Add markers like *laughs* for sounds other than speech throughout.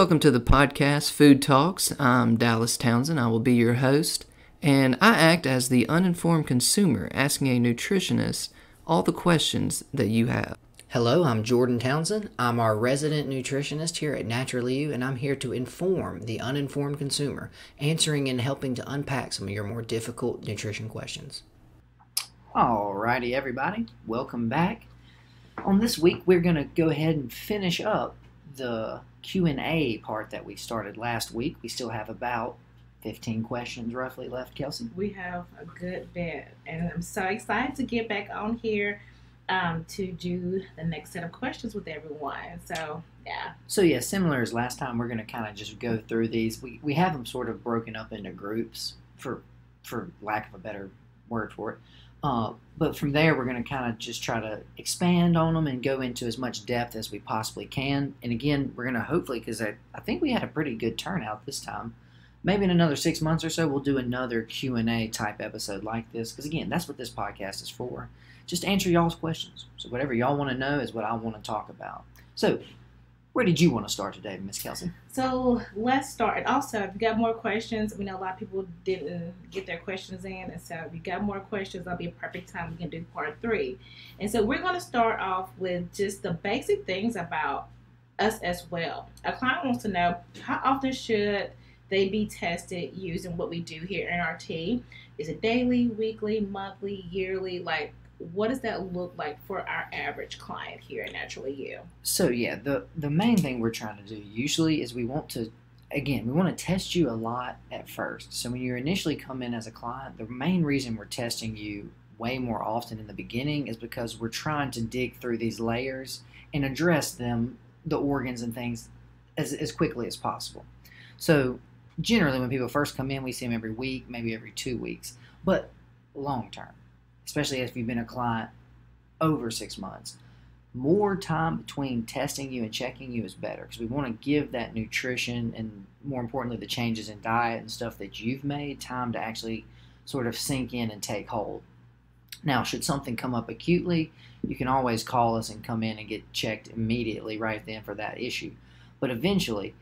Welcome to the podcast Food Talks. I'm Dallas Townsend. I will be your host, and I act as the uninformed consumer asking a nutritionist all the questions that you have. Hello, I'm Jordan Townsend. I'm our resident nutritionist here at Naturally You, and I'm here to inform the uninformed consumer, answering and helping to unpack some of your more difficult nutrition questions. Alrighty, everybody, welcome back. On this week, we're going to go ahead and finish up the Q&A part that we started last week. We still have about 15 questions roughly left, Kelcie. We have a good bit, and I'm so excited to get back on here um, to do the next set of questions with everyone. So, yeah. So, yeah, similar as last time, we're going to kind of just go through these. We, we have them sort of broken up into groups, for, for lack of a better word for it. Uh, but from there, we're going to kind of just try to expand on them and go into as much depth as we possibly can. And again, we're going to hopefully, because I, I think we had a pretty good turnout this time. Maybe in another six months or so, we'll do another Q and A type episode like this. Because again, that's what this podcast is for. Just answer y'all's questions. So whatever y'all want to know is what I want to talk about. So where did you want to start today, Miss Kelcie? So let's start. And also, if you got more questions, we know a lot of people didn't get their questions in. And so if you got more questions, that'll be a perfect time we can do part three. And so we're going to start off with just the basic things about us as well. A client wants to know how often should they be tested using what we do here in NRT? Is it daily, weekly, monthly, yearly? Like, what does that look like for our average client here at Naturally You? So yeah, the the main thing we're trying to do usually is we want to again, we want to test you a lot at first. So when you initially come in as a client, the main reason we're testing you way more often in the beginning is because we're trying to dig through these layers and address them, the organs and things, as, as quickly as possible. So generally when people first come in, we see them every week, maybe every two weeks. But long term, especially if you've been a client over six months. More time between testing you and checking you is better because we want to give that nutrition and, more importantly, the changes in diet and stuff that you've made time to actually sort of sink in and take hold. Now, should something come up acutely, you can always call us and come in and get checked immediately right then for that issue. But eventually,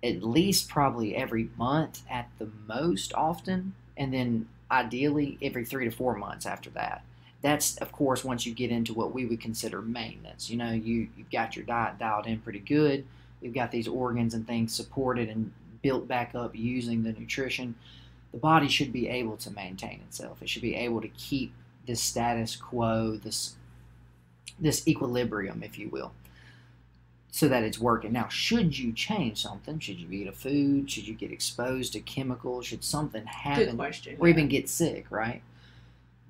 at least probably every month at the most often, and then ideally every three to four months after that. That's, of course, once you get into what we would consider maintenance. You know, you, you've got your diet dialed in pretty good, you've got these organs and things supported and built back up using the nutrition. The body should be able to maintain itself. It should be able to keep this status quo, this this equilibrium, if you will so that it's working. Now, should you change something? Should you eat a food? Should you get exposed to chemicals? Should something happen? question, or yeah. even get sick, right?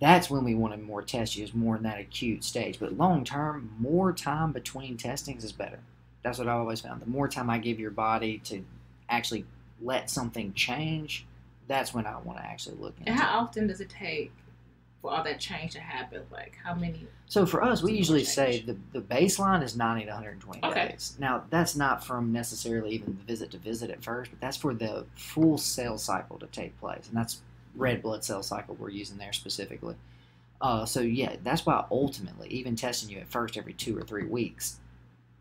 That's when we want to more test you, is more in that acute stage. But long term, more time between testings is better. That's what I've always found. The more time I give your body to actually let something change, that's when I want to actually look into it. how often does it take for all that change to happen? Like, how many? So for us, we usually change. say the, the baseline is 90 to 120 Okay. days. Now, that's not from necessarily even the visit to visit at first, but that's for the full cell cycle to take place. And that's red blood cell cycle we're using there specifically. Uh, so, yeah, that's why ultimately, even testing you at first every two or three weeks,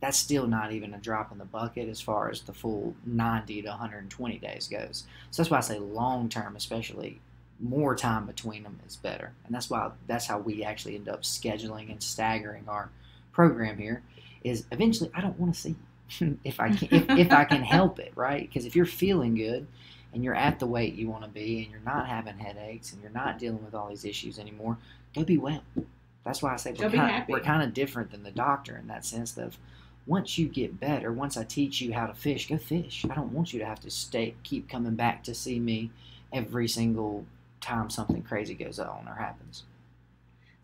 that's still not even a drop in the bucket as far as the full 90 to 120 days goes. So that's why I say long term, especially more time between them is better, and that's why that's how we actually end up scheduling and staggering our program here. Is eventually I don't want to see *laughs* if I can if, if I can help it, right? Because if you're feeling good and you're at the weight you want to be, and you're not having headaches and you're not dealing with all these issues anymore, go be well. That's why I say we're kind, happy. we're kind of different than the doctor in that sense of once you get better, once I teach you how to fish, go fish. I don't want you to have to stay keep coming back to see me every single time something crazy goes on or happens.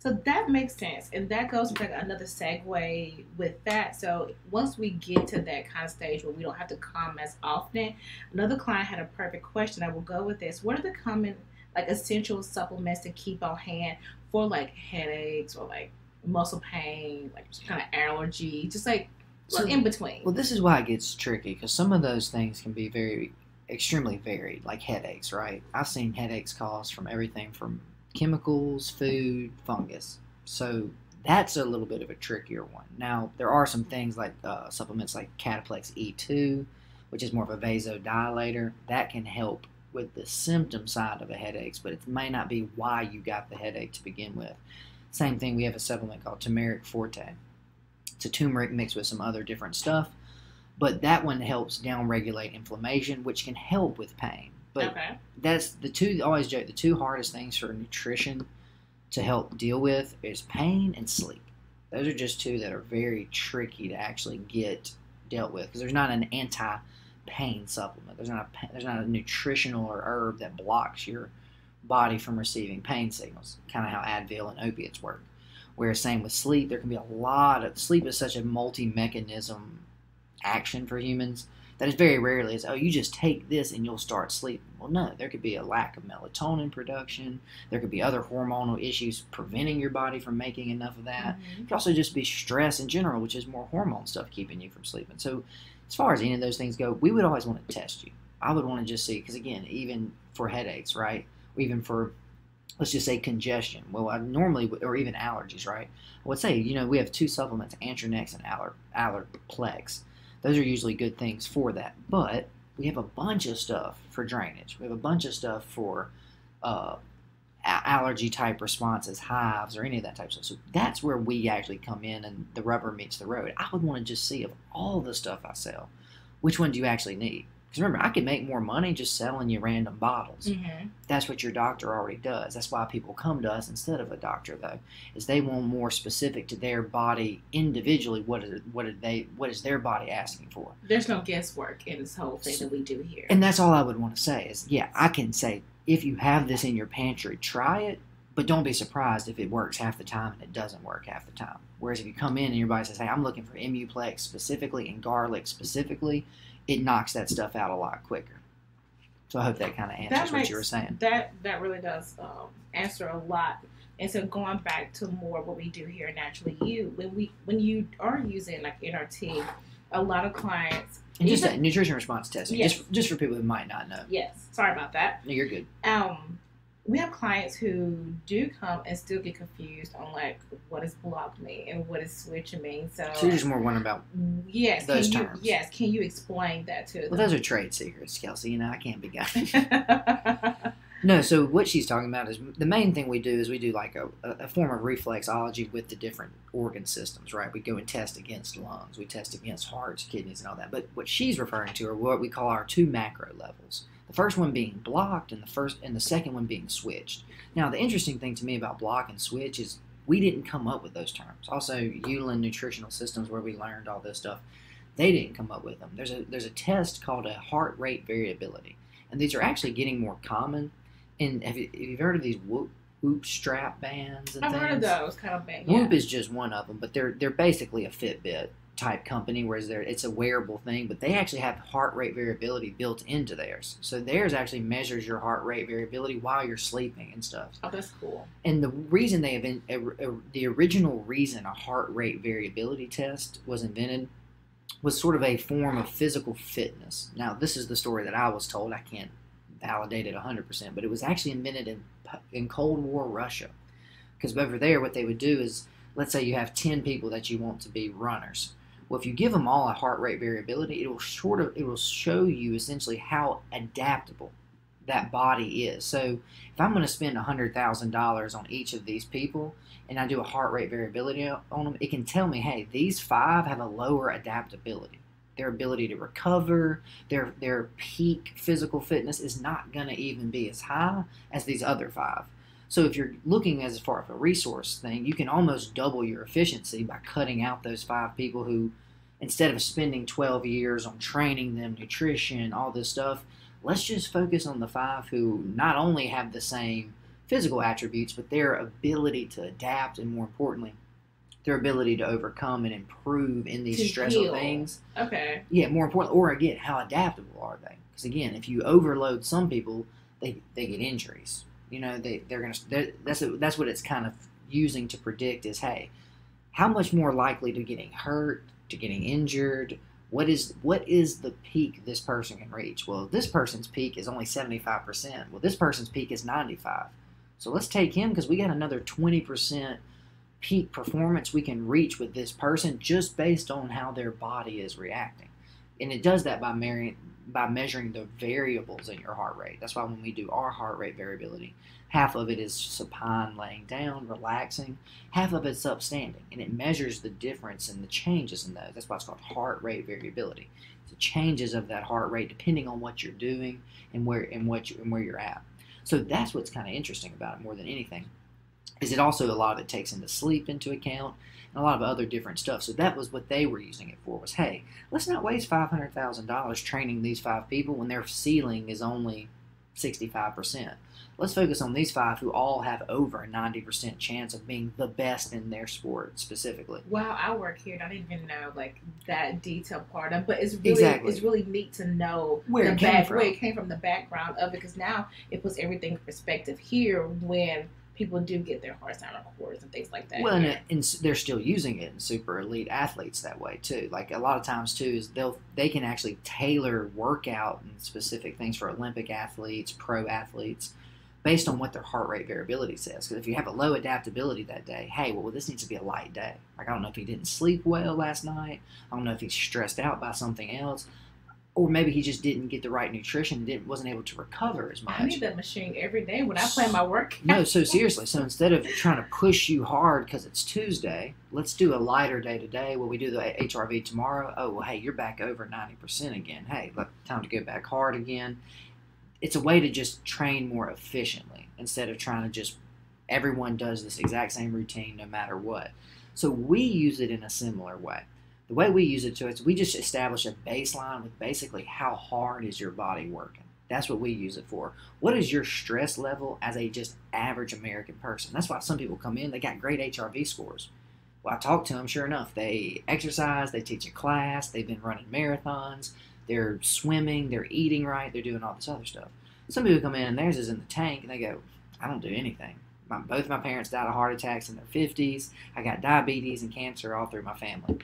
So that makes sense, and that goes to like another segue with that. So once we get to that kind of stage where we don't have to come as often, another client had a perfect question. I will go with this: What are the common like essential supplements to keep on hand for like headaches or like muscle pain, like kind of allergy, just like So- in between? Well, this is why it gets tricky because some of those things can be very extremely varied, like headaches, right? I've seen headaches caused from everything from chemicals, food, fungus. So that's a little bit of a trickier one. Now, there are some things like uh, supplements like Cataplex E2, which is more of a vasodilator. That can help with the symptom side of a headache, but it may not be why you got the headache to begin with. Same thing, we have a supplement called Turmeric Forte. It's a turmeric mixed with some other different stuff, but that one helps downregulate inflammation, which can help with pain. But okay. that's the two always joke the two hardest things for nutrition to help deal with is pain and sleep. Those are just two that are very tricky to actually get dealt with because there's not an anti-pain supplement. There's not a there's not a nutritional or herb that blocks your body from receiving pain signals. Kind of how Advil and opiates work. Whereas same with sleep, there can be a lot of sleep is such a multi-mechanism action for humans that is very rarely is oh you just take this and you'll start sleeping. Well no there could be a lack of melatonin production. There could be other hormonal issues preventing your body from making enough of that. Mhm. it could also just be stress in general which is more hormone stuff keeping you from sleeping. So as far as any of those things go we would always want to test you. I would want to just see because again even for headaches right? Even for let's just say congestion. Well i normally or even allergies right? I would say you know we have two supplements antronex and Aller, allerplex those are usually good things for that. But we have a bunch of stuff for drainage. We have a bunch of stuff for uh, allergy type responses, hives, or any of that type of stuff. So that's where we actually come in and the rubber meets the road. I would want to just see of all the stuff I sell, which one do you actually need? Because remember, I could make more money just selling you random bottles Mhm. that's what your doctor already does. That's why people come to us instead of a doctor, though, is they want more specific to their body individually. What is what are they? What is their body asking for? There's no guesswork in this whole thing that we do here. And that's all I would want to say is, yeah, I can say if you have this in your pantry, try it, but don't be surprised if it works half the time and it doesn't work half the time. Whereas if you come in and your body says, hey, I'm looking for Muplex specifically and garlic specifically, it knocks that stuff out a lot quicker. So I hope that kind of answers what you were saying. That that really does um, answer a lot. And so going back to more what we do here at Naturally You, when we when you are using like NRT, a lot of clients. And just even- that nutrition response testing, Yes. just just for people who might not know. yes, sorry about that. No, you're good. Um, we have clients who do come and still get confused on like what is block mean and what is switch mean. So, So you're just more wondering about. yes, those can you, terms. yes, can you explain that to Well, them? those are trade secrets, Kelcie. You know, I can't be guided. *laughs* no, so what she's talking about is the main thing we do is we do like a, a form of reflexology with the different organ systems, right? We go and test against lungs, we test against hearts, kidneys, and all that. But what she's referring to are what we call our two macro levels. The first one being blocked, and the first and the second one being switched. Now, the interesting thing to me about block and switch is we didn't come up with those terms. Also, Ulan Nutritional Systems, where we learned all this stuff, they didn't come up with them. There's a there's a test called a heart rate variability, and these are actually getting more common. And have, you, have heard of these Whoop, Whoop strap bands and I've things? heard of those kind of things. Whoop Yeah. is just one of them, but they're they're basically a Fitbit type company, whereas they're it's a wearable thing, but they actually have heart rate variability built into theirs. So theirs actually measures your heart rate variability while you're sleeping and stuff. Oh, that's cool. And the reason they have been uh, uh, the original reason a heart rate variability test was invented was sort of a form of physical fitness. Now, this is the story that I was told. I can't validate it 100%, but it was actually invented in in Cold War Russia. Because over there, what they would do is, let's say you have 10 people that you want to be runners. Well, if you give them all a heart rate variability, it will sort of it will show you essentially how adaptable that body is. So if I'm going to spend $100,000 on each of these people and I do a heart rate variability on them, it can tell me, hey, these five have a lower adaptability. Their ability to recover, their their peak physical fitness is not going to even be as high as these other five. So if you're looking as far as a resource thing, you can almost double your efficiency by cutting out those five people who, instead of spending 12 years on training them, nutrition, all this stuff, let's just focus on the five who not only have the same physical attributes, but their ability to adapt and more importantly, their ability to overcome and improve in these To stressful heal. things. Okay. Yeah, more important, or again, how adaptable are they? Because again, if you overload some people, they, they get injuries. You know, they they're gonna. That's that's what it's kind of using to predict is, hey, how much more likely to getting hurt, to getting injured? What is what is the peak this person can reach? Well, this person's peak is only seventy five percent. Well, this person's peak is ninety five. So let's take him because we got another twenty percent peak performance we can reach with this person just based on how their body is reacting. and it does that by marrying by measuring the variables in your heart rate. That's why when we do our heart rate variability, half of it is supine, laying down, relaxing. Half of it's upstanding, and it measures the difference and the changes in those. That's why it's called heart rate variability. The changes of that heart rate depending on what you're doing and where and what you, and where you're at. So that's what's kind of interesting about it more than anything. Is it also a lot of it takes into sleep into account and a lot of other different stuff. So that was what they were using it for was, hey, let's not waste $500,000 training these five people when their ceiling is only 65%. Let's focus on these five who all have over a 90% chance of being the best in their sport specifically. Wow, I work here and I didn't even know like that detail part of but it's really Exactly. it's really neat to know Where the it came back, from. where it came from the background of it because now it puts everything in perspective here when people do get their heart sound recorders and things like that. Well, and, and they're still using it in super elite athletes that way too. Like a lot of times too is they'll they can actually tailor workout and specific things for Olympic athletes, pro athletes, based on what their heart rate variability says. Because if you have a low adaptability that day, hey, well this needs to be a light day. Like I don't know if he didn't sleep well last night. I don't know if he's stressed out by something else. Or maybe he just didn't get the right nutrition, didn't wasn't able to recover as much. I need that machine every day when I plan my work. No, so seriously. So instead of trying to push you hard because it's Tuesday, let's do a lighter day today. Will we do the HRV tomorrow? Oh, well, hey, you're back over 90% again. Hey, look, time to go back hard again. It's a way to just train more efficiently instead of trying to just, everyone does this exact same routine no matter what. So we use it in a similar way. The way we use it to is we just establish a baseline with basically how hard is your body working. That's what we use it for what is your stress level as a just average American person? That's why some people come in, they got great HRV scores. Well, I talk to them, sure enough, they exercise, they teach a class, they've been running marathons, they're swimming, they're eating right, they're doing all this other stuff. Some people come in and theirs is in the tank and they go, I don't do anything. My, both my parents died of heart attacks in their 50s. I got diabetes and cancer all through my family.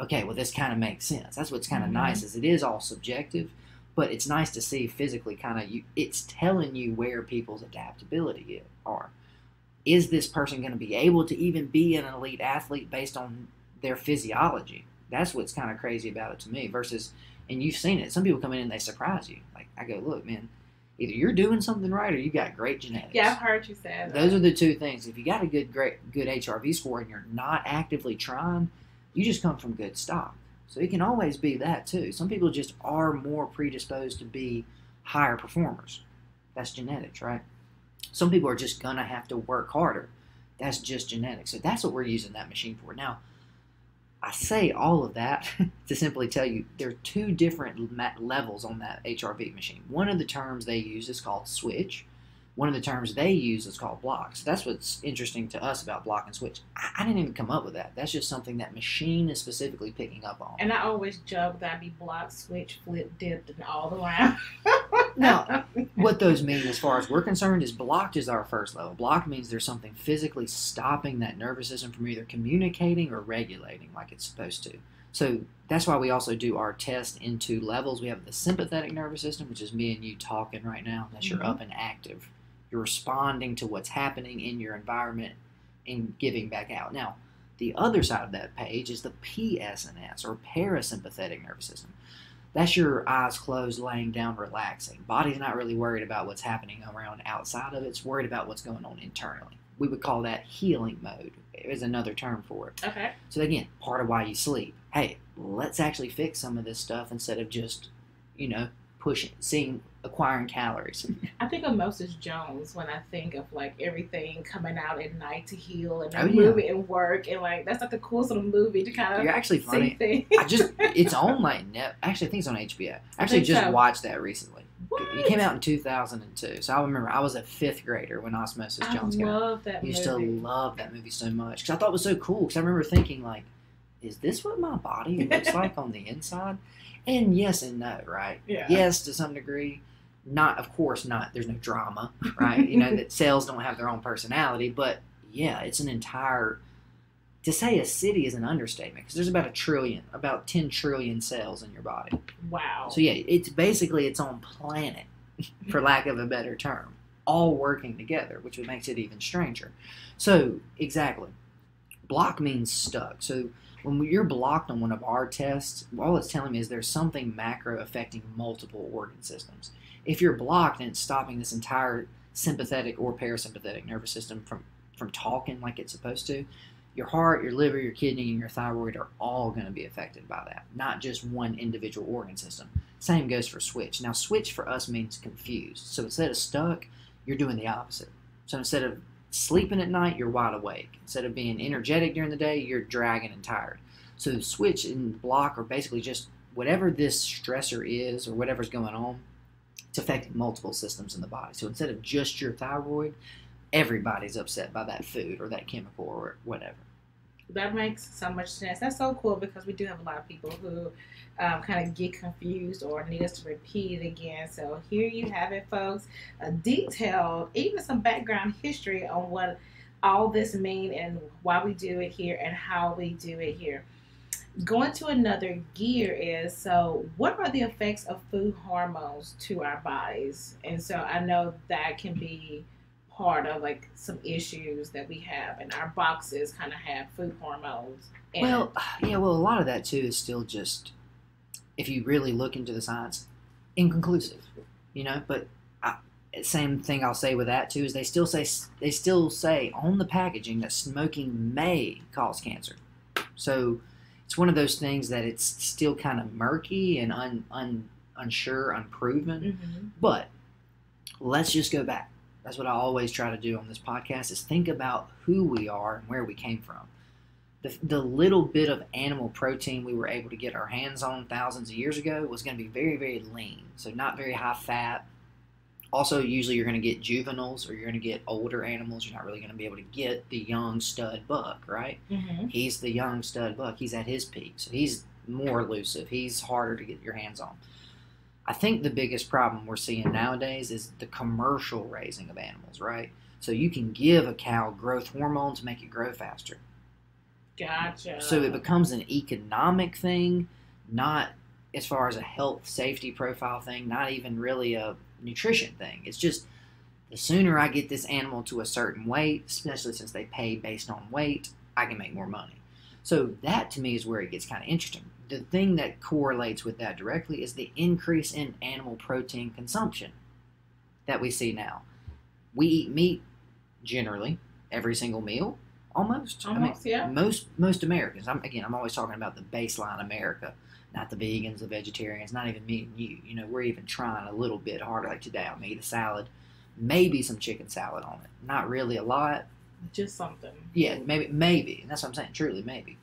Okay, well, this kind of makes sense. That's what's kind of Mhm. nice is it is all subjective, but it's nice to see physically kind of you it's telling you where people's adaptability are is this person going to be able to even be an elite athlete based on their physiology that's what's kind of crazy about it to me versus and you've seen it some people come in and they surprise you like i go look man either you're doing something right or you got great genetics Yeah, I've heard you say that. those are the two things if you got a good great good hrv score and you're not actively trying you just come from good stock so it can always be that too. Some people just are more predisposed to be higher performers. That's genetics, right? Some people are just gonna have to work harder. That's just genetics. So that's what we're using that machine for. Now, I say all of that *laughs* to simply tell you there are two different levels on that HRV machine. One of the terms they use is called switch. One of the terms they use is called blocks. That's what's interesting to us about block and switch. I, I didn't even come up with that. That's just something that machine is specifically picking up on. And I always joke that I'd be block, switch, flip, dipped, and all the around. *laughs* Now, *laughs* what those mean as far as we're concerned is blocked is our first level. Blocked means there's something physically stopping that nervous system from either communicating or regulating like it's supposed to. So that's why we also do our test in two levels. We have the sympathetic nervous system, which is me and you talking right now. That's you're Mhm. up and active. You're responding to what's happening in your environment and giving back out. Now, the other side of that page is the PSNS or parasympathetic nervous system. That's your eyes closed, laying down, relaxing. Body's not really worried about what's happening around outside of it. It's worried about what's going on internally. We would call that healing mode. Is another term for it. okay. So again, part of why you sleep. Hey, let's actually fix some of this stuff instead of just, you know, pushing, seeing, acquiring calories. I think of Osmosis Jones when I think of like everything coming out at night to heal and Oh, yeah. movie and work and like that's like the coolest little movie to kind of. You're actually funny. I just, *laughs* it's on like net. Actually, I think it's on HBO. I actually just so. watched that recently. What? It came out in 2002. So I remember I was a fifth grader when Osmosis Jones came out. love that I used to love that movie so much because I thought it was so cool. Because I remember thinking like, is this what my body looks *laughs* like on the inside? And yes and no, right? Yeah. Yes, to some degree. Not, of course, not. There's no drama, right? you know *laughs* that cells don't have their own personality, but yeah, it's an entire. To say a city is an understatement because there's about a trillion, about 10 trillion cells in your body. Wow. So yeah, it's basically its own planet, *laughs* for lack of a better term, all working together, which makes it even stranger. So exactly, block means stuck. So when you're blocked on one of our tests, all it's telling me is there's something macro affecting multiple organ systems. If you're blocked and it's stopping this entire sympathetic or parasympathetic nervous system from from talking like it's supposed to, your heart, your liver, your kidney, and your thyroid are all going to be affected by that, not just one individual organ system. Same goes for switch. Now, switch for us means confused. So instead of stuck, you're doing the opposite. So instead of sleeping at night, you're wide awake. Instead of being energetic during the day, you're dragging and tired. So switch and block are basically just whatever this stressor is or whatever's going on, it's affecting multiple systems in the body. So instead of just your thyroid, everybody's upset by that food or that chemical or whatever. That makes so much sense. That's so cool because we do have a lot of people who um, kind of get confused or need us to repeat it again. So here you have it, folks. A detailed, even some background history on what all this mean and why we do it here and how we do it here. Going to another gear is so what are the effects of food hormones to our bodies? And so I know that can be part of like some issues that we have and our boxes kind of have food hormones Well, *sighs* yeah, well, a lot of that too is still just, if you really look into the science, inconclusive, you know. But I, same thing I'll say with that too is they still say they still say on the packaging that smoking may cause cancer. So it's one of those things that it's still kind of murky and un, un, unsure, unproven. Mhm. But let's just go back. That's what I always try to do on this podcast is think about who we are and where we came from. The, the little bit of animal protein we were able to get our hands on thousands of years ago was going to be very, very lean. So not very high fat. Also, usually you're going to get juveniles or you're going to get older animals. You're not really going to be able to get the young stud buck, right? Mhm. He's the young stud buck. He's at his peak, so he's more elusive. He's harder to get your hands on. I think the biggest problem we're seeing nowadays is the commercial raising of animals, right? So you can give a cow growth hormone to make it grow faster. Gotcha. So it becomes an economic thing, not as far as a health safety profile thing, not even really a nutrition thing. It's just the sooner I get this animal to a certain weight, especially since they pay based on weight, I can make more money. So that to me is where it gets kind of interesting. The thing that correlates with that directly is the increase in animal protein consumption that we see now. We eat meat generally every single meal, almost. I mean, almost yeah. most most Americans. I'm again. I'm always talking about the baseline America, not the vegans, the vegetarians, not even me and you. You know, we're even trying a little bit harder. Like today, I made a salad, maybe some chicken salad on it. Not really a lot. Just something. Yeah, maybe maybe, and that's what I'm saying. Truly, maybe.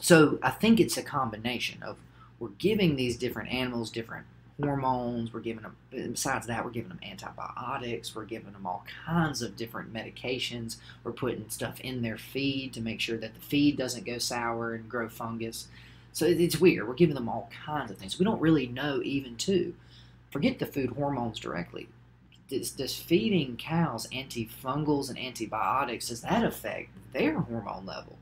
So I think it's a combination of we're giving these different animals different hormones. We're giving them. Besides that, we're giving them antibiotics. We're giving them all kinds of different medications. We're putting stuff in their feed to make sure that the feed doesn't go sour and grow fungus. So it's weird. We're giving them all kinds of things. We don't really know even too. Forget the food hormones directly. Does, does feeding cows antifungals and antibiotics does that affect their hormone level?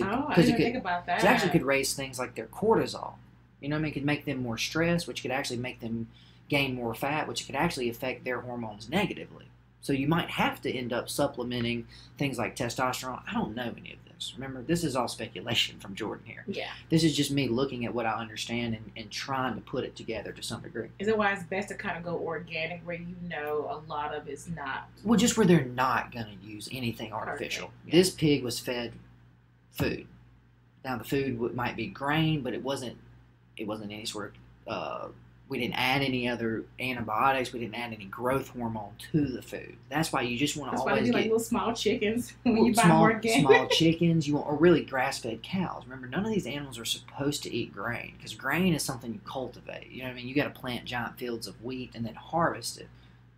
Oh, I didn't it could- think about that. it actually could raise things like their cortisol. You know what I mean? It could make them more stressed, which could actually make them gain more fat, which could actually affect their hormones negatively. So you might have to end up supplementing things like testosterone. I don't know any of Remember, this is all speculation from Jordan here. Yeah. This is just me looking at what I understand and, and trying to put it together to some degree. Is it why it's best to kind of go organic where you know a lot of it's not? Well, just where they're not going to use anything artificial. Yeah. This pig was fed food. Now the food might be grain, but it wasn't. It wasn't any sort of. Uh, we didn't add any other antibiotics. We didn't add any growth hormone to the food. That's why you just want to That's why they always get like little small chickens *laughs* when well, you buy small, small *laughs* chickens. You want, or really grass-fed cows. Remember, none of these animals are supposed to eat grain because grain is something you cultivate. You know what I mean? You got to plant giant fields of wheat and then harvest it.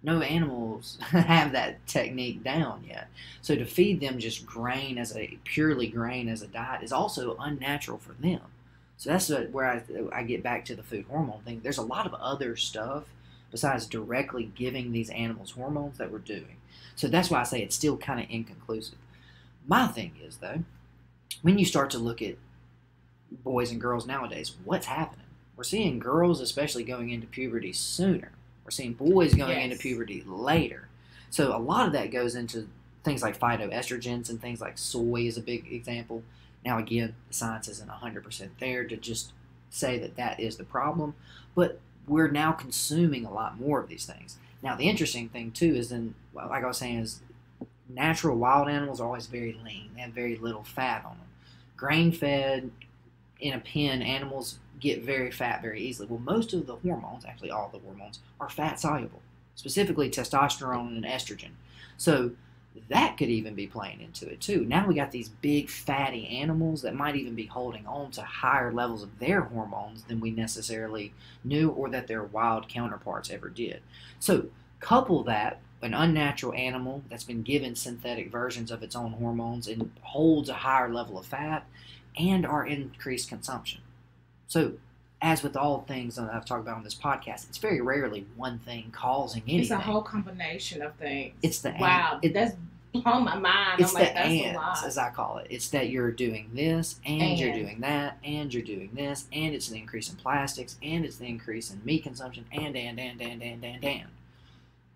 No animals *laughs* have that technique down yet. So to feed them just grain as a purely grain as a diet is also unnatural for them. So that's where I, I get back to the food hormone thing. There's a lot of other stuff besides directly giving these animals hormones that we're doing. So that's why I say it's still kind of inconclusive. My thing is though, when you start to look at boys and girls nowadays, what's happening? We're seeing girls especially going into puberty sooner. We're seeing boys going into puberty later. So a lot of that goes into things like phytoestrogens and things like soy is a big example. Now, again, the science isn't 100% there to just say that that is the problem, but we're now consuming a lot more of these things. Now, the interesting thing too is then, like I was saying, is natural wild animals are always very lean. They have very little fat on them. Grain fed in a pen, animals get very fat very easily. Well, most of the hormones, actually all the hormones, are fat soluble, specifically testosterone and estrogen. So that could even be playing into it too. Now we got these big fatty animals that might even be holding on to higher levels of their hormones than we necessarily knew or that their wild counterparts ever did. So couple that an unnatural animal that's been given synthetic versions of its own hormones and holds a higher level of fat and our increased consumption. So as with all things that I've talked about on this podcast, it's very rarely one thing causing anything. It's a whole combination of things. It's the wow. it- that's blown my mind. it's I'm like, the that's a lot. as I call it. It's that you're doing this, and, you're doing that, and you're doing this, and it's an increase in plastics, and it's the increase in meat consumption, and and and and and and and.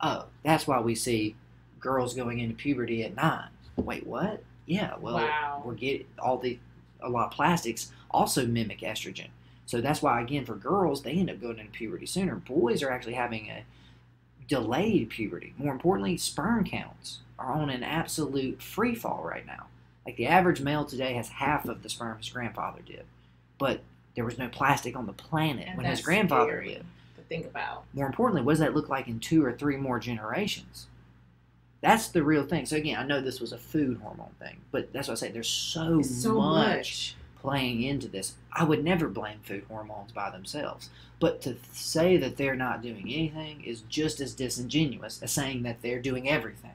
Oh, that's why we see girls going into puberty at nine. Wait, what? Yeah, well, Wow. we're getting all the a lot of plastics also mimic estrogen. So that's why again for girls they end up going into puberty sooner. Boys are actually having a delayed puberty. More importantly, sperm counts are on an absolute free fall right now. Like the average male today has half of the sperm his grandfather did. But there was no plastic on the planet And when his grandfather lived. To think about. More importantly, what does that look like in two or three more generations? That's the real thing. So again, I know this was a food hormone thing, but that's what I say. There's so, so much much. Playing into this. I would never blame food hormones by themselves. But to say that they're not doing anything is just as disingenuous as saying that they're doing everything.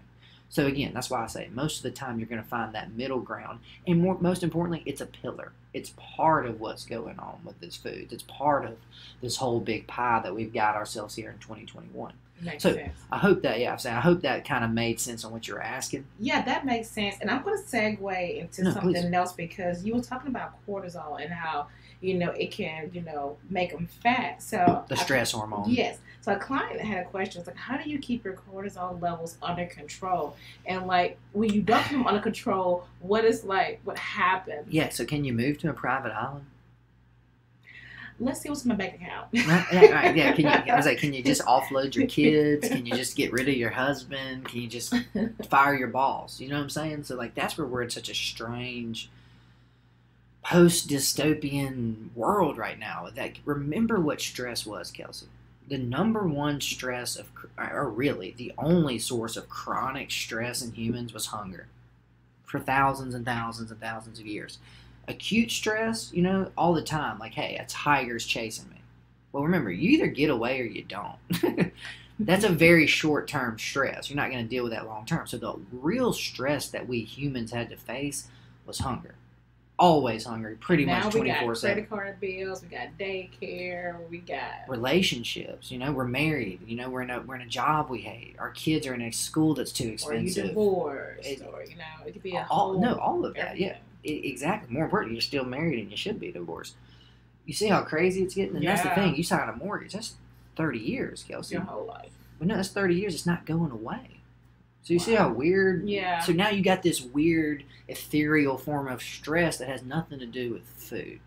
So again, that's why I say most of the time you're going to find that middle ground, and more, most importantly, it's a pillar. It's part of what's going on with this food. It's part of this whole big pie that we've got ourselves here in 2021. Makes So- sense. I hope that yeah, I'm saying I hope that kind of made sense on what you're asking. Yeah, that makes sense. And I'm going to segue into No, something please. else because you were talking about cortisol and how you know it can you know make them fat. So The I- stress hormone. Yes. So a client had a question. It's like, how do you keep your cortisol levels under control? And like, when you don't keep them under control, what is like what happens? Yeah. So can you move to a private island? Let's see what's in my bank account. Right, yeah, right, yeah. Can you? I was like, can you just offload your kids? Can you just get rid of your husband? Can you just *laughs* fire your boss? You know what I'm saying? So like, that's where we're in such a strange post dystopian world right now. That remember what stress was, Kelcie. The number one stress of, or really the only source of chronic stress in humans was hunger, for thousands and thousands and thousands of years. Acute stress, you know, all the time. Like, hey, a tiger's chasing me. Well, remember, you either get away or you don't. *laughs* That's a very short term stress. You're not going to deal with that long term. So, the real stress that we humans had to face was hunger. Always hungry, pretty now much we 24 got 7. credit card bills, we got daycare, we got Relationships, you know, we're married, you know, we're in a we're in a job we hate. Our kids are in a school that's too expensive. or you divorced, It- or you know, it could be a all, whole no, all of that, yeah. Exactly. More important, you're still married and you should be divorced. You see how crazy it's getting, and that's the thing. You sign a mortgage, that's 30 years, Kelcie. your whole life. But no, that's 30 years. It's not going away. So you see how weird. Yeah. So now you got this weird ethereal form of stress that has nothing to do with food.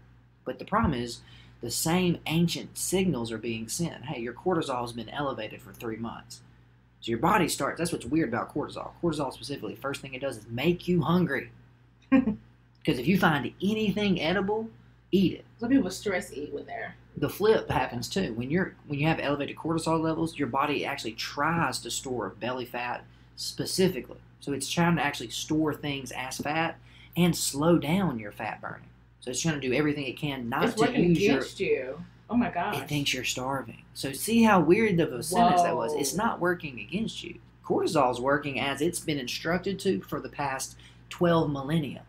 But the problem is, the same ancient signals are being sent. Hey, your cortisol has been elevated for three months. So your body starts. That's what's weird about cortisol. Cortisol specifically, first thing it does is make you hungry. *laughs* Because if you find anything edible, eat it Some people stress eat when they're the flip happens too. When you're when you have elevated cortisol levels, your body actually tries to store belly fat specifically. So it's trying to actually store things as fat and slow down your fat burning. So it's trying to do everything it can not it's to working use your. against you. Oh my gosh. It thinks you're starving. So see how weird of a sentence that was. It's not working against you. Cortisol is working as it's been instructed to for the past 12 millennia.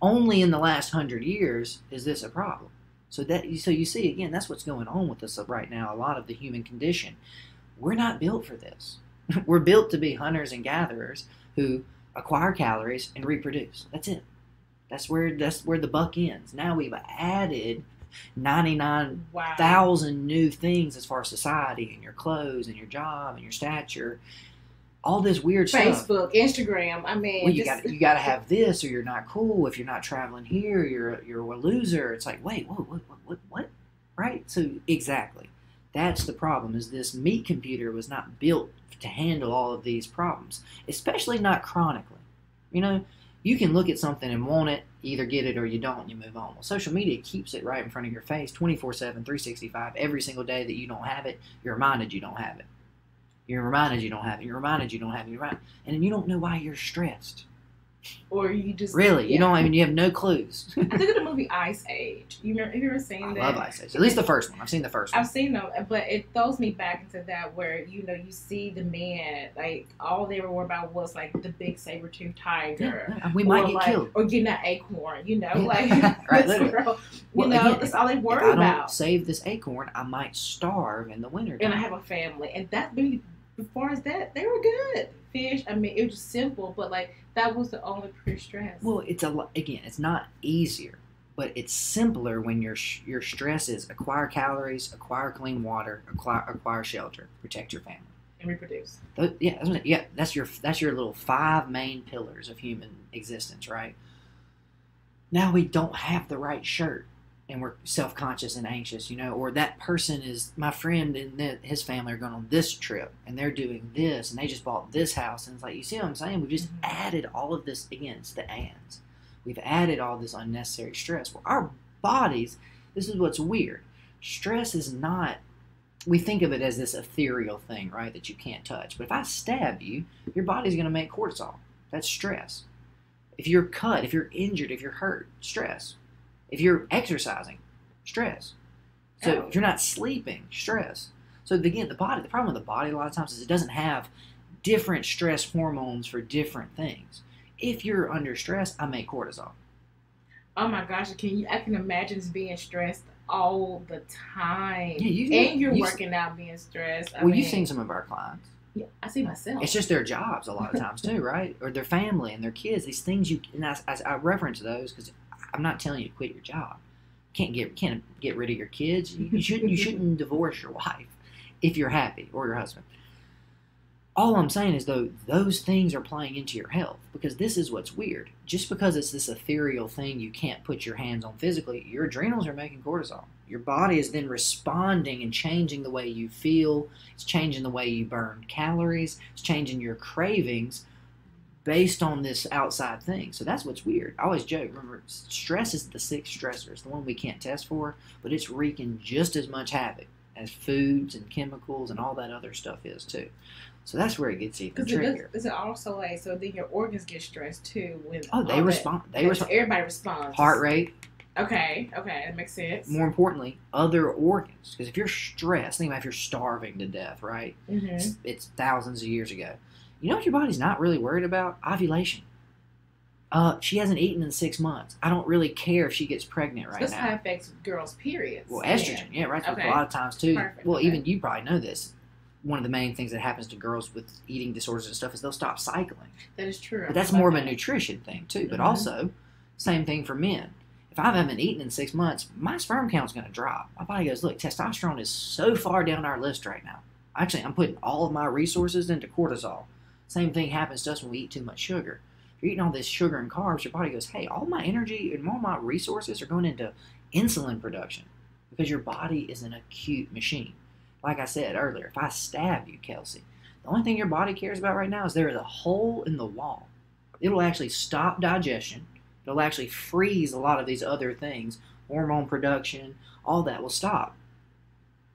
Only in the last hundred years is this a problem. So that so you see again, that's what's going on with us right now. A lot of the human condition, we're not built for this. *laughs* we're built to be hunters and gatherers who acquire calories and reproduce. That's it. That's where that's where the buck ends. Now we've added ninety nine thousand wow. new things as far as society and your clothes and your job and your stature. All this weird stuff. Facebook, Instagram. I mean, Well, you got you got to have this, or you're not cool. If you're not traveling here, you're you're a loser. It's like, wait, whoa, what, what, what, what? Right? So exactly, that's the problem. Is this meat computer was not built to handle all of these problems, especially not chronically. You know, you can look at something and want it, either get it or you don't, and you move on. Well, social media keeps it right in front of your face, 24/7, 365. Every single day that you don't have it, you're reminded you don't have it. You're reminded you don't have it. You're reminded you don't have it. You're reminded, and then you don't know why you're stressed. or you just Really, you yeah. don't. I mean, you have no clues. I think of the *laughs* movie Ice Age. You remember? Have you ever seen I that? love Ice Age. At least the first one. I've seen the first one. I've seen them, but it throws me back into that where you know you see the man like all they were worried about was like the big saber tooth tiger. Yeah, we might or get like, killed. or getting that acorn, you know, like *laughs* Right, *laughs* this girl, you Well, know, again, that's all they If worry I don't about. save this acorn, I might starve in the winter. And I have a family, and that really, as far as that, they were good. Fish, I mean, it was just simple, but like that was the only pre-stress. Well, it's a lo- again. It's not easier, but it's simpler when your your stress is acquire calories, acquire clean water, acquire acquire shelter, protect your family. and reproduce. Yeah, that's yeah. That's your that's your little five main pillars of human existence, right? Now we don't have the right shirt, and we're self conscious and anxious, you know. Or that person is my friend and his family are going on this trip, and they're doing this, and they just bought this house, and it's like you see what I'm saying? We've just Mhm. added all of this against the ands. We've added all this unnecessary stress. Well, our bodies. This is what's weird. Stress is not we think of it as this ethereal thing, right, that you can't touch. But if I stab you, your body's going to make cortisol. That's stress. If you're cut, if you're injured, if you're hurt, stress. If you're exercising, stress. So Oh. if you're not sleeping, stress. So again, the body, the problem with the body a lot of times is it doesn't have different stress hormones for different things. If you're under stress, I make cortisol. Oh my gosh, can you? I can imagine just being stressed all the time, Yeah, you- and you're you- working out being stressed. I Well, mean, you've seen some of our clients. Yeah, I see myself. It's just their jobs a lot of times too, right? Or their family and their kids. These things you and I, I, I reference those because I'm not telling you to quit your job. Can't get can't get rid of your kids. You, you shouldn't you *laughs* shouldn't divorce your wife if you're happy or your husband. All I'm saying is though those things are playing into your health because this is what's weird. Just because it's this ethereal thing you can't put your hands on physically, your adrenals are making cortisol. Your body is then responding and changing the way you feel. It's changing the way you burn calories. It's changing your cravings based on this outside thing. So that's what's weird. I always joke. Remember, stress is the sixth stressor. It's the one we can't test for, but it's wreaking just as much havoc as foods and chemicals and all that other stuff is too. So that's where it gets even trickier. is it also like so then your organs get stressed too when Oh, they all that- respond. They respond. Everybody responds. Heart rate. Okay, okay, that makes sense. More importantly, other organs. Because if you're stressed, think about if you're starving to death, right? hmm It's, it's thousands of years ago. You know what your body's not really worried about? Ovulation. Uh, she hasn't eaten in six months. I don't really care if she gets pregnant right That's now. how it affects girls' periods. Well, estrogen, yeah, right. Okay. A lot of times too. Perfect, Well, okay. even you probably know this. One of the main things that happens to girls with eating disorders and stuff is they'll stop cycling. That is true. But that's more of a nutrition thing too. But Mhm. also, same thing for men. If I haven't eaten in six months, my sperm count's going to drop. My body goes, look, testosterone is so far down our list right now. Actually, I'm putting all of my resources into cortisol. Same thing happens to us when we eat too much sugar. If you're eating all this sugar and carbs, your body goes, hey, all my energy and all my resources are going into insulin production because your body is an acute machine. Like I said earlier, if I stab you, Kelcie, the only thing your body cares about right now is there is a hole in the wall. It'll actually stop digestion. It'll actually freeze a lot of these other things, hormone production, all that will stop.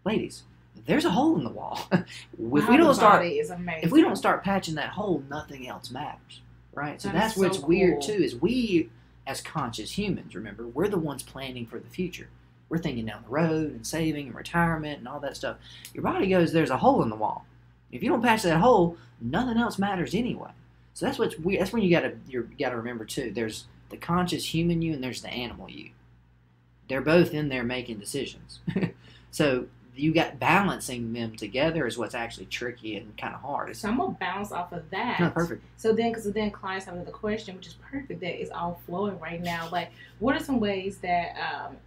Ladies, there's a hole in the wall. *laughs* if Wow, we don't start is if we don't start patching that hole, nothing else matters, right? So That that's what's so weird too. Is we, as conscious humans, remember, we're the ones planning for the future. We're thinking down the road and saving and retirement and all that stuff. Your body goes, there's a hole in the wall. If you don't patch that hole, nothing else matters anyway. So that's what's weird. That's when you gotta you gotta remember too. There's the conscious human you and there's the animal you. They're both in there making decisions. *laughs* so you got balancing them together is what's actually tricky and kind of hard. So I'm gonna bounce off of that. no, perfect. So then, because then clients have another question, which is perfect. That is all flowing right now. Like, what are some ways that, um,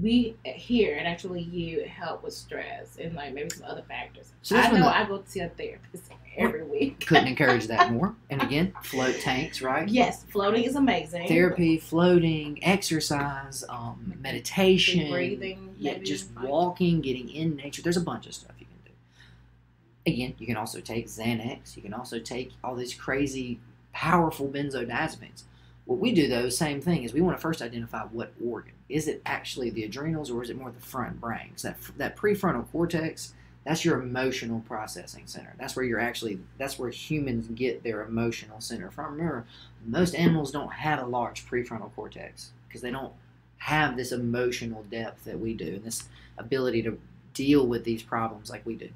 we here and actually you help with stress and like maybe some other factors. So I know the- I go to see a therapist *laughs* every week. Couldn't encourage that *laughs* more. And again, float tanks, right? Yes, floating is amazing. Therapy, floating, exercise, um, Deep meditation, breathing, yeah, just walking, getting in nature. There's a bunch of stuff you can do. Again, you can also take Xanax. You can also take all these crazy, powerful benzodiazepines. What we do though, same thing, is we want to first identify what organ. Is it actually the adrenals or is it more the front brain? 'Cause that that prefrontal cortex, that's your emotional processing center. That's where you're actually. That's where humans get their emotional center from. Remember, most animals don't have a large prefrontal cortex because they don't have this emotional depth that we do and this ability to deal with these problems like we do.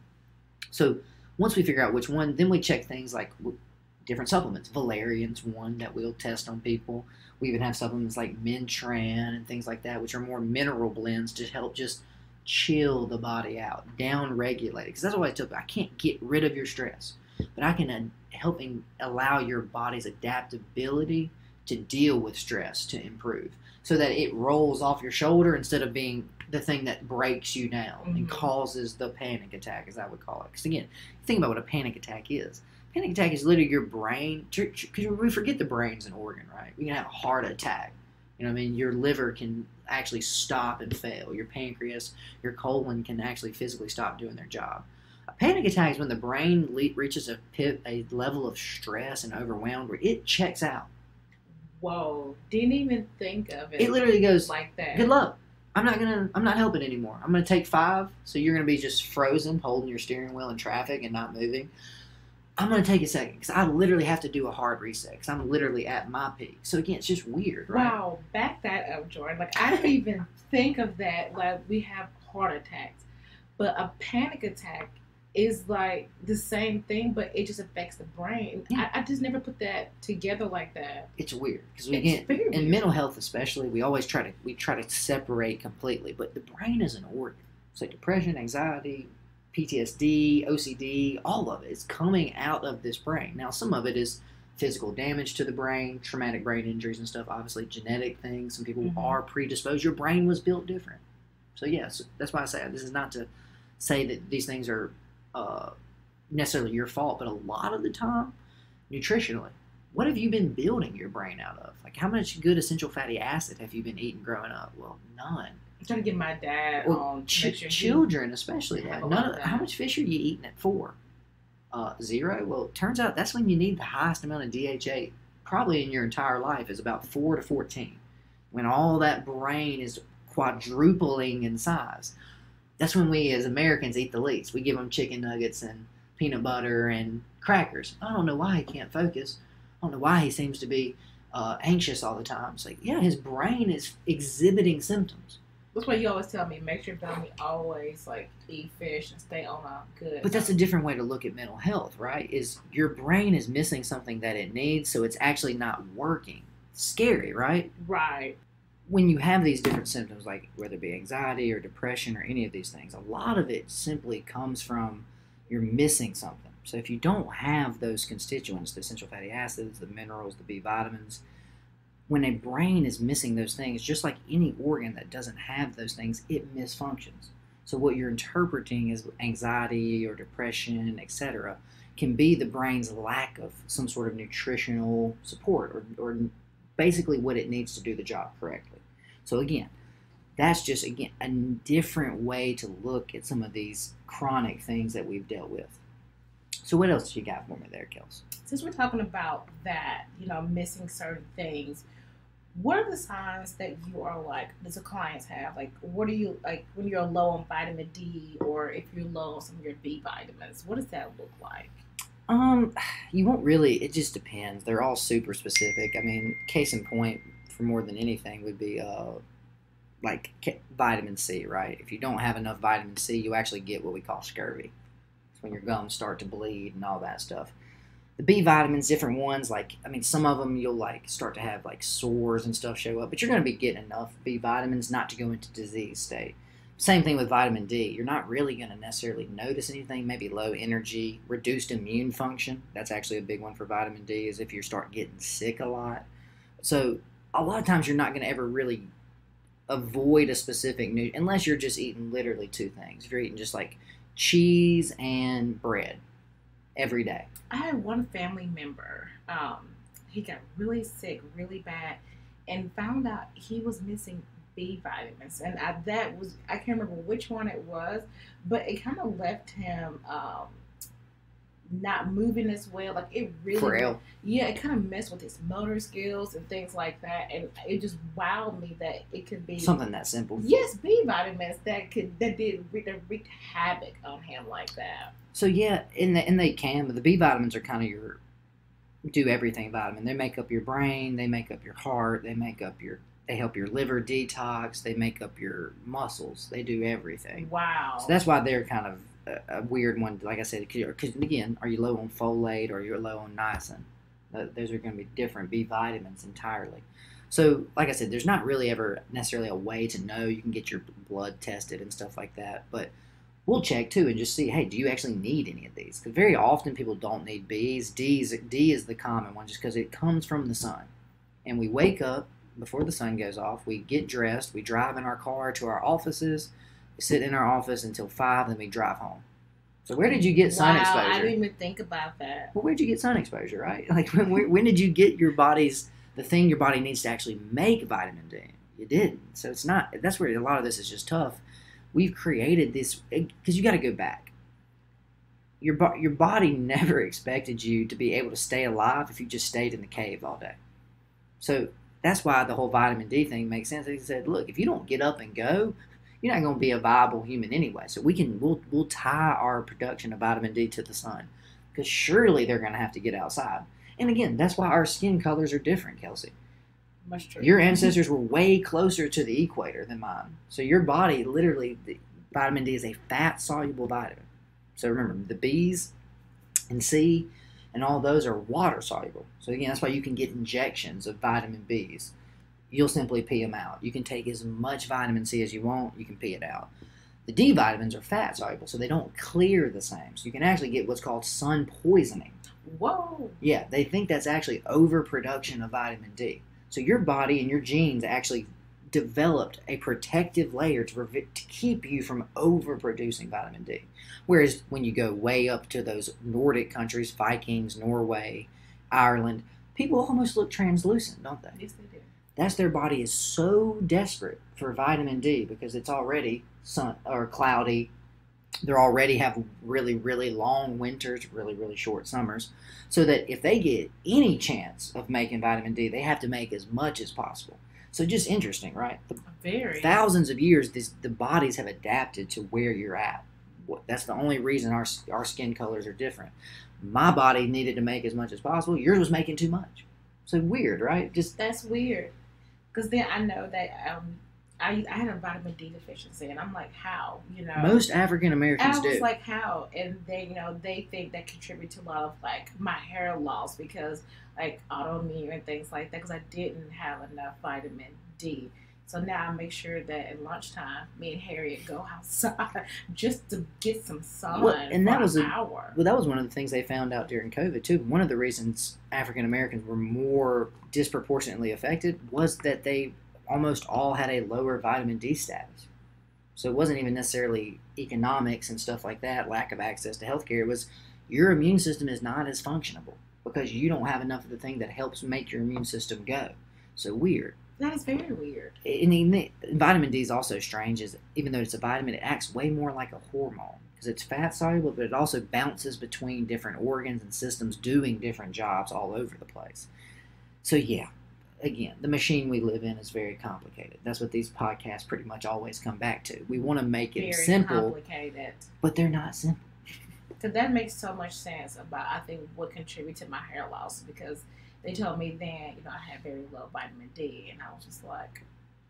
So once we figure out which one, then we check things like different supplements. Valerian's one that we'll test on people. We even have supplements like Mintran and things like that, which are more mineral blends to help just chill the body out, down regulate it. Because that's what I took. I can't get rid of your stress, but I can uh, help and allow your body's adaptability to deal with stress to improve so that it rolls off your shoulder instead of being the thing that breaks you down and Mhm. causes the panic attack, as I would call it. Because again, think about what a panic attack is. Panic attack is literally your brain. Because we forget the brain's an organ, right? We can have a heart attack. You know, what I mean, your liver can actually stop and fail. Your pancreas, your colon can actually physically stop doing their job. A panic attack is when the brain le- reaches a pit, a level of stress and overwhelmed where it checks out. Whoa, didn't even think of it. It literally goes, like that. "Good luck. I'm not gonna. I'm not helping anymore. I'm gonna take five. So you're gonna be just frozen, holding your steering wheel in traffic and not moving. I'm gonna take a second because I literally have to do a hard reset because I'm literally at my peak. So again, it's just weird, right? Wow, back that up, Jordan. Like I didn't *laughs* even think of that. Like we have heart attacks, but a panic attack is like the same thing, but it just affects the brain. Yeah. I, I just never put that together like that. It's weird because we get in weird. mental health especially we always try to we try to separate completely but the brain is an organ so depression anxiety ptsd ocd all of it is coming out of this brain now some of it is physical damage to the brain traumatic brain injuries and stuff obviously genetic things some people Mhm. are predisposed your brain was built different so yes that's why i say this is not to say that these things are uh, necessarily your fault but a lot of the time nutritionally what have you been building your brain out of? Like, how much good essential fatty acid have you been eating growing up? Well, none. I'm trying to get my dad Well, on. ch- sure children, especially, that. None of how much fish are you eating at four? Uh, zero. Well, it turns out that's when you need the highest amount of DHA, probably in your entire life, is about four to fourteen. When all that brain is quadrupling in size, that's when we as Americans eat the least. We give them chicken nuggets and peanut butter and crackers. I don't know why he can't focus. I don't know why he seems to be uh, anxious all the time. It's like, yeah, his brain is exhibiting symptoms. That's why you always tell me make sure family always like eat fish and stay on a good. But that's a different way to look at mental health, right? Is your brain is missing something that it needs, so it's actually not working. Scary, right? right. When you have these different symptoms, like whether it be anxiety or depression or any of these things, a lot of it simply comes from you're missing something. So if you don't have those constituents, the essential fatty acids, the minerals, the B vitamins, when a brain is missing those things, just like any organ that doesn't have those things, it misfunctions. So what you're interpreting as anxiety or depression, etc., can be the brain's lack of some sort of nutritional support or, or basically what it needs to do the job correctly. So again, that's just again a different way to look at some of these chronic things that we've dealt with. So what else you got for me there, Kels? Since we're talking about that, you know, missing certain things, what are the signs that you are like does the clients have? Like what are you like when you're low on vitamin D or if you're low on some of your B vitamins, what does that look like? Um, you won't really. It just depends. They're all super specific. I mean, case in point, for more than anything, would be uh, like vitamin C. Right? If you don't have enough vitamin C, you actually get what we call scurvy. It's when your gums start to bleed and all that stuff. The B vitamins, different ones. Like, I mean, some of them you'll like start to have like sores and stuff show up, but you're going to be getting enough B vitamins not to go into disease state. Same thing with vitamin D. You're not really going to necessarily notice anything. Maybe low energy, reduced immune function. That's actually a big one for vitamin D. Is if you start getting sick a lot. So a lot of times you're not going to ever really avoid a specific nutrient unless you're just eating literally two things. If you're eating just like cheese and bread every day. I had one family member. Um, he got really sick, really bad, and found out he was missing B vitamins, and I, that was I can't remember which one it was, but it kind of left him um, not moving as well. Like it really, Frail. yeah, it kind of messed with his motor skills and things like that, and it just wowed me that it could be Something that simple. Yes, B vitamins that could that did that wreaked havoc on him like that. So yeah, and the, and they can, but the B vitamins are kind of your do everything vitamin. They make up your brain, they make up your heart, they make up your they help your liver detox, they make up your muscles. They do everything. Wow. So that's why they're kind of a, weird one. Like I said, because again, are you low on folate or you're low on niacin? Those are going to be different B vitamins entirely. So, like I said, there's not really ever necessarily a way to know. You can get your blood tested and stuff like that, but we'll check too and just see. Hey, do you actually need any of these? Because very often people don't need B's. D's D is the common one, just because it comes from the sun. And we wake up before the sun goes off. We get dressed. We drive in our car to our offices. Sit in our office until five, then we drive home. So where did you get sun wow, exposure? I didn't even think about that. well, where'd you get sun exposure, right? *laughs* Like when, when when did you get your body's the thing your body needs to actually make vitamin D? You didn't. So it's not. That's where a lot of this is just tough. We've created this because you got to go back. Your your body *laughs* never expected you to be able to stay alive if you just stayed in the cave all day. So that's why the whole vitamin D thing makes sense. They said, look, if you don't get up and go, you're not going to be a viable human anyway. So we can we'll we'll tie our production of vitamin D to the sun because surely they're going to have to get outside. And again, that's why our skin colors are different, Kelcie. Much true. Your ancestors were way closer to the equator than mine. So your body literally, the vitamin D is a fat soluble vitamin. So remember, the B's and C and all those are water soluble. So again, that's why you can get injections of vitamin B's. You'll simply pee them out. You can take as much vitamin C as you want, you can pee it out. The D vitamins are fat soluble, so they don't clear the same. So you can actually get what's called sun poisoning. Whoa. Yeah, they think that's actually overproduction of vitamin D. So your body and your genes actually developed a protective layer to, prevent, to keep you from overproducing vitamin D. Whereas when you go way up to those Nordic countries, Vikings, Norway, Ireland, people almost look translucent, don't they? Yes, they. That's their body is so desperate for vitamin D because it's already sun or cloudy. They already have really, really long winters, really, really short summers. So that if they get any chance of making vitamin D, they have to make as much as possible. So just interesting, right? The Very. thousands of years, this, the bodies have adapted to where you're at. That's the only reason our our skin colors are different. My body needed to make as much as possible. Yours was making too much. So weird, right? Just That's weird. Because then I know that um, I, I had a vitamin D deficiency, and I'm like, how? You know? most African Americans I was do. like, how? And they, you know, they think that contribute to a lot of like my hair loss because like autoimmune and things like that because I didn't have enough vitamin D. So now I make sure that at lunchtime, me and Harriet go outside *laughs* just to get some sun Well, and for that was an a- hour. well, that was one of the things they found out during COVID too. One of the reasons African Americans were more disproportionately affected was that they almost all had a lower vitamin D status. So it wasn't even necessarily economics and stuff like that, lack of access to healthcare. It was your immune system is not as functionable because you don't have enough of the thing that helps make your immune system go. So weird. That is very weird. And the, vitamin D is also strange, is even though it's a vitamin, it acts way more like a hormone because it's fat soluble, but it also bounces between different organs and systems doing different jobs all over the place. So yeah, again, the machine we live in is very complicated. That's what these podcasts pretty much always come back to. We want to make it Very simple, complicated. but they're not simple. *laughs* Because that makes so much sense about I think what contributed to my hair loss because they told me then you know I had very low vitamin D and I was just like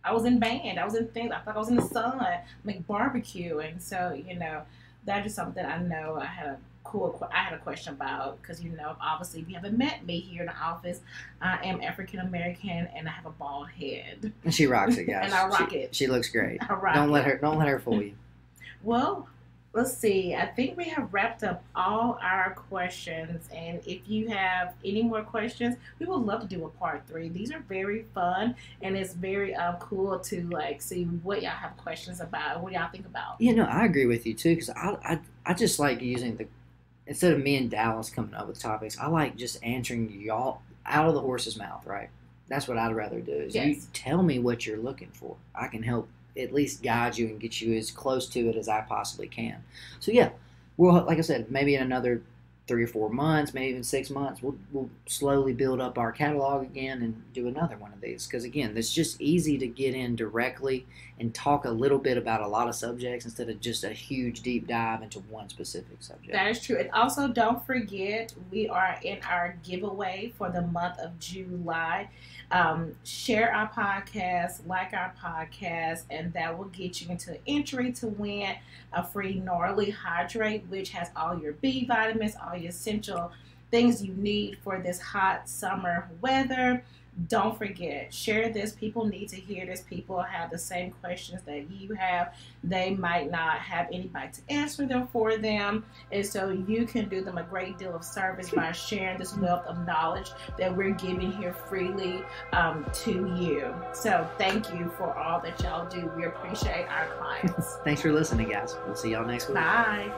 I was in band I was in things I thought I was in the sun make barbecue and so you know that is something I know I had a cool I had a question about because you know obviously if you haven't met me here in the office I am African American and I have a bald head And she rocks it, *laughs* guys. And I rock she, it. She looks great. *laughs* I rock Don't let her. Don't let her fool you. Well, let's see. I think we have wrapped up all our questions. And if you have any more questions, we would love to do a part three. These are very fun and it's very um, cool to like see what y'all have questions about, what y'all think about. You know, I agree with you too because I, I I just like using the instead of me and Dallas coming up with topics. I like just answering y'all out of the horse's mouth. Right. That's what I'd rather do. Is you tell me what you're looking for. I can help at least guide you and get you as close to it as I possibly can. So yeah, we'll like I said, maybe in another three or four months, maybe even six months, we'll we'll slowly build up our catalog again and do another one of these. Because again, it's just easy to get in directly and talk a little bit about a lot of subjects instead of just a huge deep dive into one specific subject. That is true. And also, don't forget, we are in our giveaway for the month of July. Um, share our podcast, like our podcast, and that will get you into entry to win a free Gnarly Hydrate, which has all your B vitamins, all your essential things you need for this hot summer weather. Don't forget, share this. People need to hear this. People have the same questions that you have. They might not have anybody to answer them for them. And so you can do them a great deal of service by sharing this wealth of knowledge that we're giving here freely um, to you. So thank you for all that y'all do. We appreciate our clients. *laughs* Thanks for listening, guys. We'll see y'all next week. Bye.